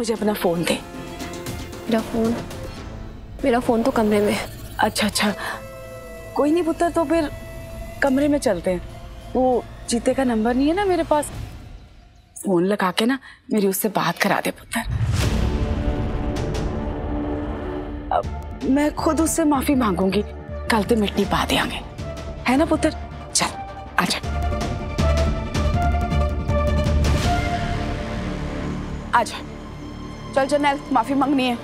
मुझे अपना फ़ोन दे। मेरा फ़ोन? मेरा फ़ोन तो कमरे में अच्छा अच्छा। कोई नहीं पुत्र तो फिर कमरे में चलते हैं। वो जीते का नंबर नहीं है ना मेरे पास? फ़ोन लगा के ना मेरी उससे बात करा दे पुत्र। अब मैं खुद उससे माफ़ी मांगूँगी। कल तो मिट्टी पा देंगे है ना पुत्र? चल आजा आजा चल जरनैल माफ़ी मांगनी है।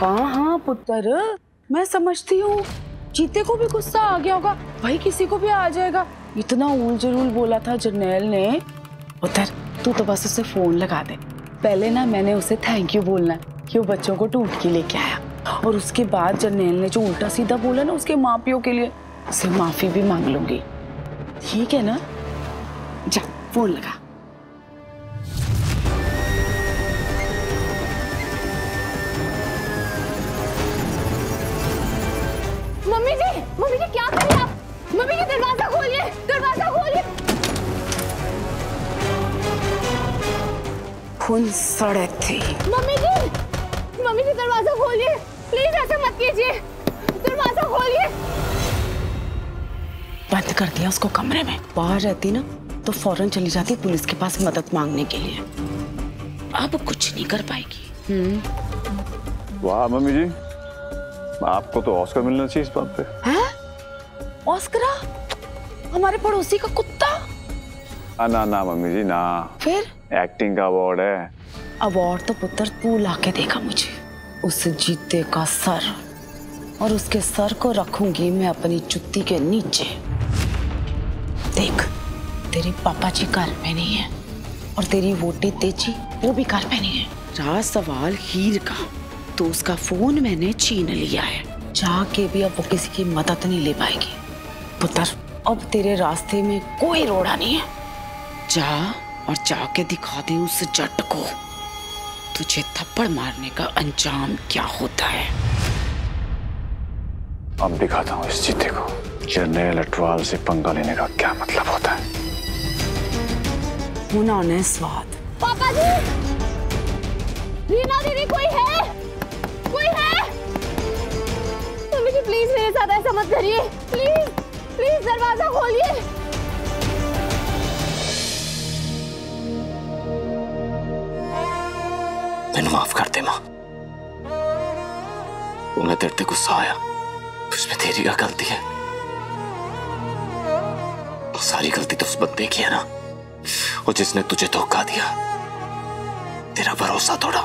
हाँ हाँ पुत्र। मैं समझती हूँ। जीते को भी गुस्सा आ गया होगा, भाई किसी को भी आ जाएगा। इतना उल जरूल बोला था जरनैल ने। पुत्र, तू तो बस उसे फ़ोन लगा दे। पहले ना मैंने उसे थैंक यू बोलना कि वो बच्चों को टूट के लेके आया। और उसके बाद जरनैल ने जो उल्टा सीधा बोला ना उसके माँ पियो के लिए, उसे माफ़ी भी मांग लूँगी। ठीक है ना? जा फ़ोन लगा। मम्मी जी मम्मी जी क्या कर रही आप? मम्मी जी दरवाज़ा खोलिए दरवाज़ा खोलिए। खून सड़े थी। मम्मी जी मम्मी जी दरवाज़ा खोलिए। प्लीज़ ऐसा मत कीजिए। दरवाज़ा खोलिए। बंद कर दिया उसको कमरे में। बाहर रहती ना। तो फ़ौरन चली जाती पुलिस के पास मदद मांगने के लिए। अब कुछ नहीं कर पाएगी। वाह मम्मी जी। आपको तो ऑस्कर मिलना चाहिए इस बात पे। हैं? ऑस्करा? हमारे पड़ोसी का कुत्ता? आ, ना ना मम्मी जी ना। फिर? एक्टिंग का अवार्ड है। अवार्ड तो पुत्र तू लाके देगा मुझे। उस जीते का सर। और उसके सर को रखूँगी मैं अपनी जुत्ती के नीचे। देख। तेरी पापा जी घर में नहीं है और तेरी वोटी तेज़ी वो भी घर में नहीं है। रहा सवाल हीर का तो उसका फ़ोन मैंने छीन लिया है। जाके भी अब वो किसी की मदद नहीं ले पाएगी। पुत्र अब तेरे रास्ते में कोई रोड़ा नहीं है। जा और जाके दिखा दे उस जट को। तुझे थप्पड़ मारने का अंजाम क्या होता है? अब दिखाता हूँ इस जीते को। जर्नैल अटवाल से पंगा लेने का क्या मतलब होता है? होना ने स्वाद पापा जी रीना दीदी कोई है कोई है मम्मी जी प्लीज़ मेरे साथ ऐसा मत करिए प्लीज़ प्लीज़ दरवाज़ा खोलिए मैंने माफ़ कर दे माँ मैं तेरे ते गुस्सा आया उसमें तेरी क्या गलती है सारी गलती तो उस बंदे की है ना वो जिसने तुझे धोखा दिया, तेरा भरोसा तोड़ा।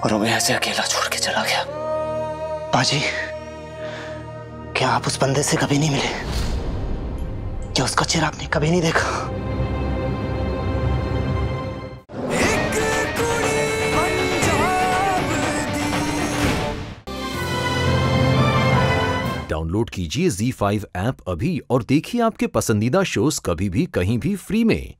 और हमें ऐसे अकेला छोड़ के चला गया। पाजी क्या आप उस बंदे से कभी नहीं मिले? क्या उसका चेहरा आपने कभी नहीं देखा? डाउनलोड कीजिए Z5 ऐप अभी और देखिए आपके पसंदीदा शोज़ कभी भी कहीं भी फ्री में।